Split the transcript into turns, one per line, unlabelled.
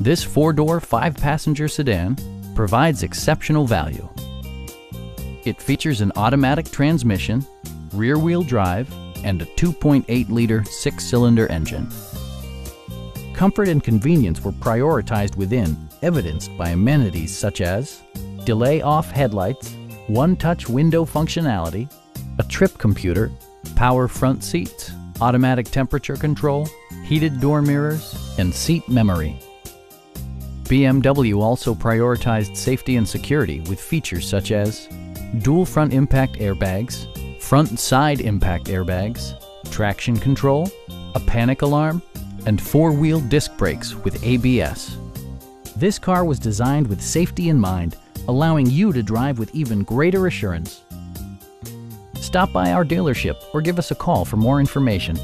This four-door, five-passenger sedan provides exceptional value. It features an automatic transmission, rear-wheel drive, and a 2.8-liter six-cylinder engine. Comfort and convenience were prioritized within, evidenced by amenities such as delay-off headlights, one-touch window functionality, a trip computer, power front seats, automatic temperature control, heated door mirrors, and seat memory. BMW also prioritized safety and security with features such as dual front impact airbags, front and side impact airbags, traction control, a panic alarm, and four-wheel disc brakes with ABS. This car was designed with safety in mind, allowing you to drive with even greater assurance. Stop by our dealership or give us a call for more information.